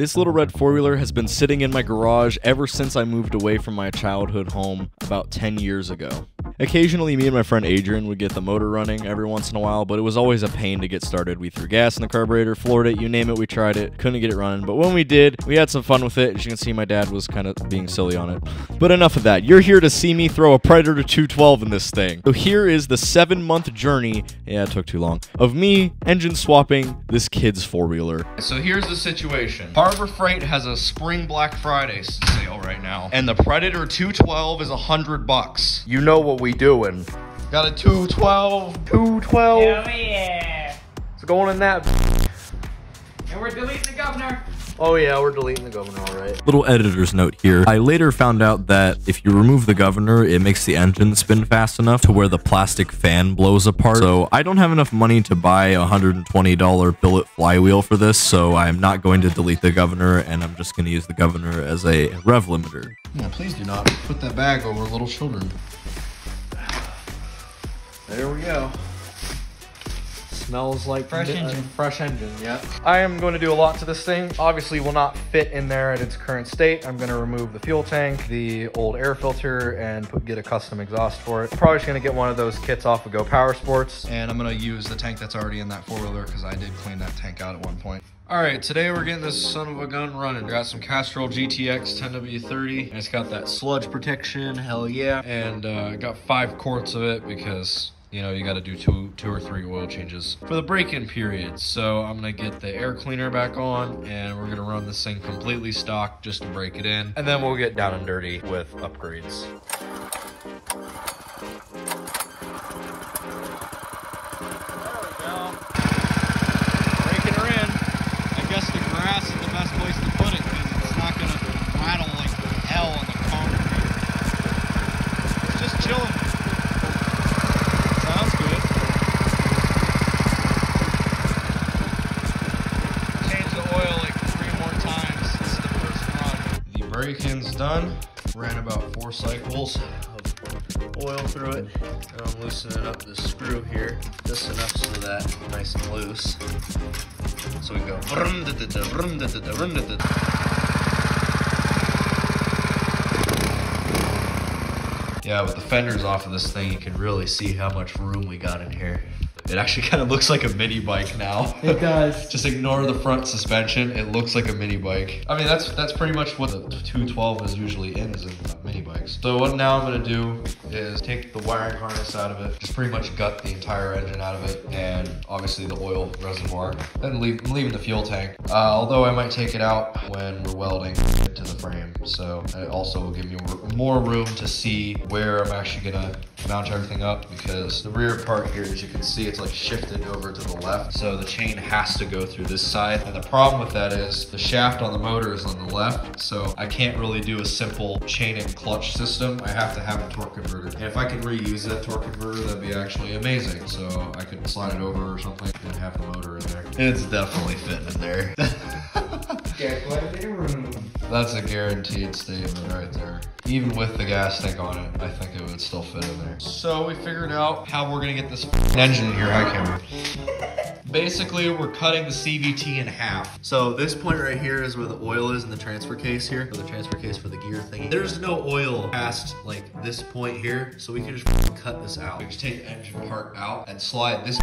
This little red four wheeler has been sitting in my garage ever since I moved away from my childhood home about 10 years ago. Occasionally, me and my friend Adrian would get the motor running every once in a while, but it was always a pain to get started. We threw gas in the carburetor, floored it, you name it, we tried it, couldn't get it running. But when we did, we had some fun with it. As you can see, my dad was kind of being silly on it. But enough of that. You're here to see me throw a Predator 212 in this thing. So here is the seven month journey, yeah, it took too long, of me engine swapping this kid's four wheeler. So here's the situation Harbor Freight has a spring Black Friday sale right now, and the Predator 212 is a hundred bucks. You know what we doing. Got a 212, 212. Hell yeah. It's going in that. And we're deleting the governor. Oh yeah, we're deleting the governor, all right. Little editor's note here. I later found out that if you remove the governor, it makes the engine spin fast enough to where the plastic fan blows apart. So I don't have enough money to buy a $120 billet flywheel for this, so I'm not going to delete the governor, and I'm just going to use the governor as a rev limiter. Yeah, please do not put that bag over little children. There we go. Smells like Fresh uh, engine. Fresh engine, yeah. I am going to do a lot to this thing. Obviously, will not fit in there at its current state. I'm going to remove the fuel tank, the old air filter, and put, get a custom exhaust for it. Probably just going to get one of those kits off of Go Power Sports. And I'm gonna use the tank that's already in that four-wheeler because I did clean that tank out at one point. All right, today we're getting this son of a gun running. Got some Castrol GTX 10W30, and it's got that sludge protection, hell yeah. And uh, I got five quarts of it because you know, you got to do two, two or three oil changes for the break-in period. So I'm gonna get the air cleaner back on, and we're gonna run this thing completely stock just to break it in, and then we'll get down and dirty with upgrades. Breaking her in. I guess the grass is the best place to put it because it's not gonna rattle like hell on the concrete. It's just chilling. Sounds good. Change the oil like three more times. This is the first run. The break-in's done. Ran about four cycles of oil through it. And I'm loosening up the screw here just enough so that it's nice and loose. So we go. Yeah, with the fenders off of this thing, you can really see how much room we got in here. It actually kind of looks like a mini bike now. It does. Just ignore the front suspension. It looks like a mini bike. I mean, that's that's pretty much what the 212 is usually in, is in uh, mini bikes. So what now I'm gonna do is take the wiring harness out of it, just pretty much gut the entire engine out of it, and obviously the oil reservoir. Then leave, I'm leaving the fuel tank. Uh, although I might take it out when we're welding it to the frame. So it also will give me more room to see where I'm actually gonna mount everything up because the rear part here, as you can see, it's like shifted over to the left. So the chain has to go through this side. And the problem with that is the shaft on the motor is on the left. So I can't really do a simple chain and clutch system. I have to have a torque converter. And if I could reuse that torque converter, that'd be actually amazing. So I could slide it over or something and have the motor in there. It's definitely fitting in there. Get quite a room. That's a guaranteed statement right there. Even with the gas tank on it, I think it would still fit in there. So we figured out how we're gonna get this engine here. Hi, camera. Basically, we're cutting the CVT in half. So this point right here is where the oil is in the transfer case here, or the transfer case for the gear thingy. There's no oil past like this point here, so we can just cut this out. We just take the engine part out and slide this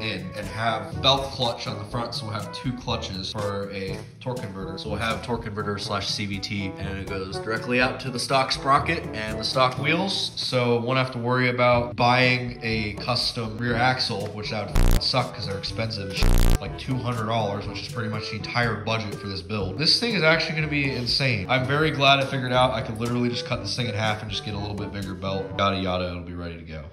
in and have belt clutch on the front, so we'll have two clutches for a torque converter. So we'll have torque converter slash CVT, and it goes directly out to the stock sprocket and the stock wheels. So won't have to worry about buying a custom rear axle, which that would suck because they're expensive, like $200, which is pretty much the entire budget for this build. This thing is actually gonna be insane. I'm very glad I figured out I could literally just cut this thing in half and just get a little bit bigger belt, yada yada, it'll be ready to go.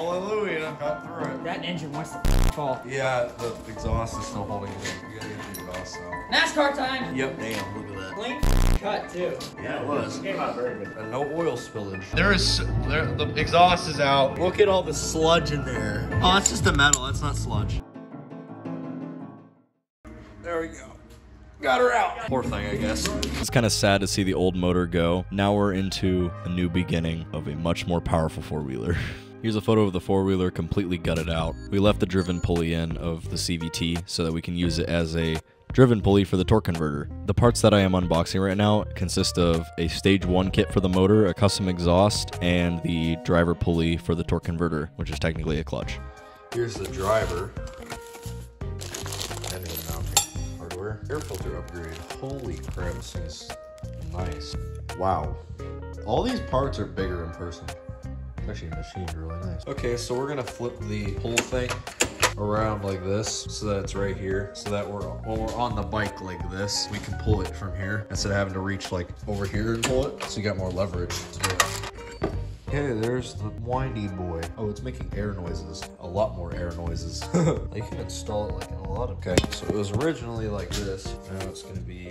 Hallelujah, got through it. That engine wants to fall. Yeah, the exhaust is still holding it in. You gotta get the exhaust out. NASCAR time. Yep, damn, look at that. Clean cut too. Yeah, it was. Came out very good. And no oil spillage. There is, there, the exhaust is out. Look at all the sludge in there. Oh, that's just the metal. That's not sludge. There we go. Got her out. Poor thing, I guess. It's kind of sad to see the old motor go. Now we're into a new beginning of a much more powerful four wheeler. Here's a photo of the four wheeler completely gutted out. We left the driven pulley in of the CVT so that we can use it as a driven pulley for the torque converter. The parts that I am unboxing right now consist of a stage 1 kit for the motor, a custom exhaust, and the driver pulley for the torque converter, which is technically a clutch. Here's the driver. Engine mounting hardware. Air filter upgrade. Holy crap, this is nice. Wow. All these parts are bigger in person. Actually, machined really nice. Okay, so we're gonna flip the whole thing around like this so that it's right here so that we're when we're on the bike like this we can pull it from here instead of having to reach like over here and pull it so you got more leverage to do it. Okay, there's the windy boy. Oh, it's making air noises. A lot more air noises. you can install it like in a lot of. Okay, so it was originally like this. Now it's gonna be.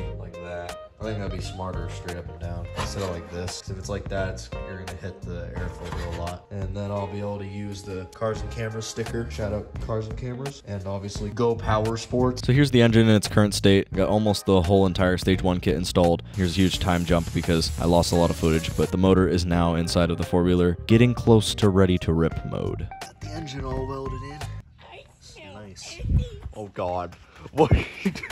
I think that'd be smarter straight up and down instead of like this. if it's like that, it's, you're gonna hit the air filter a lot. And then I'll be able to use the Cars and Cameras sticker. Shout out Cars and Cameras. And obviously Go Power Sports. So here's the engine in its current state. Got almost the whole entire stage 1 kit installed. Here's a huge time jump because I lost a lot of footage, but the motor is now inside of the four wheeler, getting close to ready to rip mode. The engine all welded in. Nice. Oh God. What are you doing?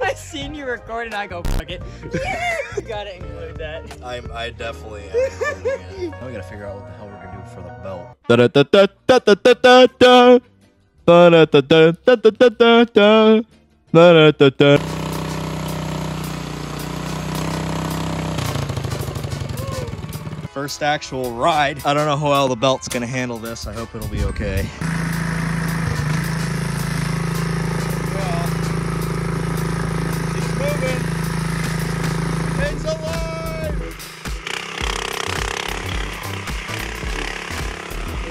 I seen you record and I go, fuck it. you gotta include that. I'm, I definitely am. including it. Now we gotta figure out what the hell we're gonna do for the belt. Da-da-da-da-da-da-da-da. Da-da-da-da-da-da-da-da. Da-da-da-da. First actual ride. I don't know how well the belt's gonna handle this. I hope it'll be okay.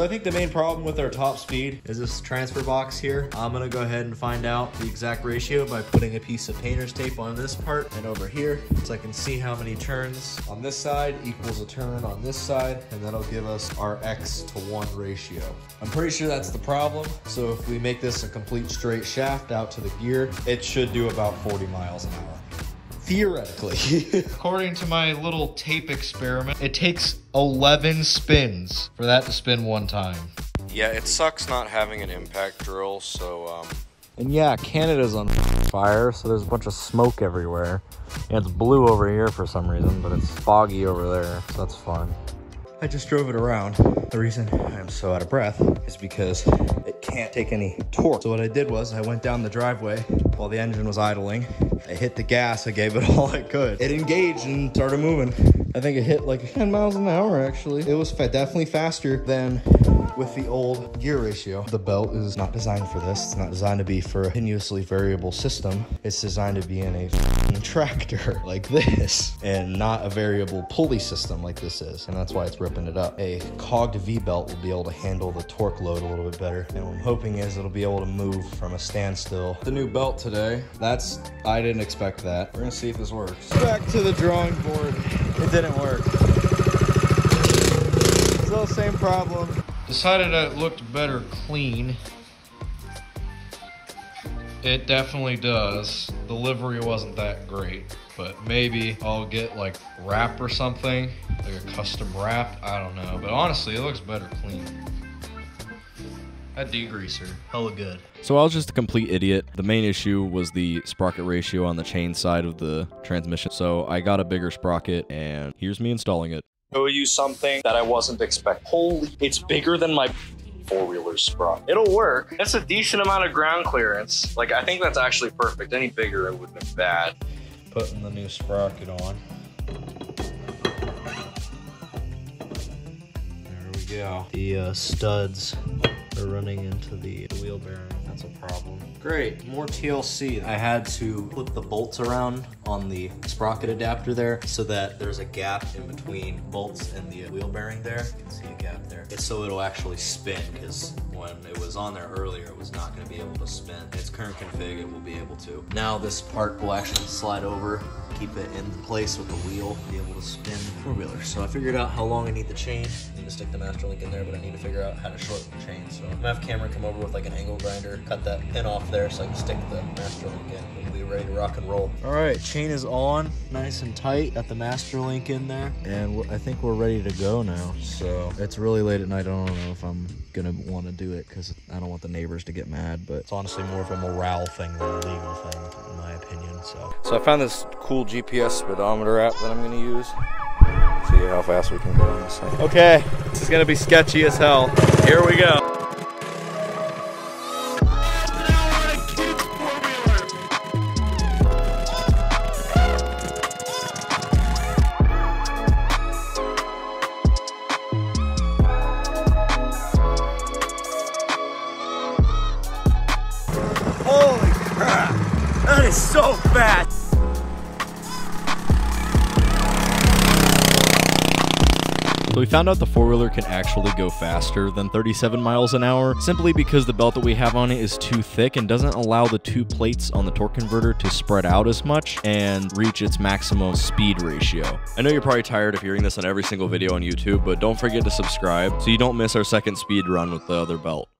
So I think the main problem with our top speed is this transfer box here. I'm gonna go ahead and find out the exact ratio by putting a piece of painter's tape on this part and over here so I can see how many turns on this side equals a turn on this side and that'll give us our X to one ratio. I'm pretty sure that's the problem. So if we make this a complete straight shaft out to the gear, it should do about 40 miles an hour. Theoretically. According to my little tape experiment, it takes 11 spins for that to spin one time. yeah, it sucks not having an impact drill, so um And yeah, Canada's on fire, so there's a bunch of smoke everywhere. And it's blue over here for some reason, but it's foggy over there, so that's fun. I just drove it around. The reason I'm so out of breath is because it can't take any torque. So what I did was I went down the driveway while the engine was idling. I hit the gas, I gave it all I could. It engaged and started moving. I think it hit like 10 miles an hour actually. It was definitely faster than with the old gear ratio. The belt is not designed for this. It's not designed to be for a continuously variable system. It's designed to be in a tractor like this and not a variable pulley system like this is. And that's why it's ripping it up. A cogged V-belt will be able to handle the torque load a little bit better. And what I'm hoping is it'll be able to move from a standstill. The new belt today, that's, I didn't expect that. We're gonna see if this works. Back to the drawing board. It didn't work. Still same problem. Decided that it looked better clean. It definitely does. The livery wasn't that great, but maybe I'll get like wrap or something, like a custom wrap. I don't know, but honestly, it looks better clean. That degreaser, hella good. So I was just a complete idiot. The main issue was the sprocket ratio on the chain side of the transmission. So I got a bigger sprocket, and here's me installing it. show you something that I wasn't expecting. Holy, it's bigger than my four wheeler sprocket. It'll work. It's a decent amount of ground clearance. Like, I think that's actually perfect. Any bigger, it would have been bad. Putting the new sprocket on. There we go. The uh, studs are running into the wheel bearing. That's a problem. Great, more TLC. I had to flip the bolts around on the sprocket adapter there so that there's a gap in between bolts and the wheel bearing there. You can see a gap there. It's so it'll actually spin because when it was on there earlier, it was not going to be able to spin. Its current config, it will be able to. Now this part will actually slide over, keep it in place with the wheel, be able to spin the four wheeler. So I figured out how long I need the chain. I need to stick the master link in there, but I need to figure out how to shorten the chain. So I'm gonna have Cameron come over with like an angle grinder, cut that pin off there so I can stick the master link in. We'll be ready to rock and roll. All right, chain is on, nice and tight. Got the master link in there, and I think we're ready to go now. So it's really late at night. I don't know if I'm gonna want to do it because I don't want the neighbors to get mad. But it's honestly more of a morale thing than a legal thing, in my opinion. So, so I found this cool GPS speedometer app that I'm gonna use. See how fast we can go on this thing. Okay, this is gonna be sketchy as hell. Here we go. So we found out the four wheeler can actually go faster than 37 miles an hour simply because the belt that we have on it is too thick and doesn't allow the two plates on the torque converter to spread out as much and reach its maximum speed ratio. I know you're probably tired of hearing this on every single video on YouTube, but don't forget to subscribe so you don't miss our second speed run with the other belt.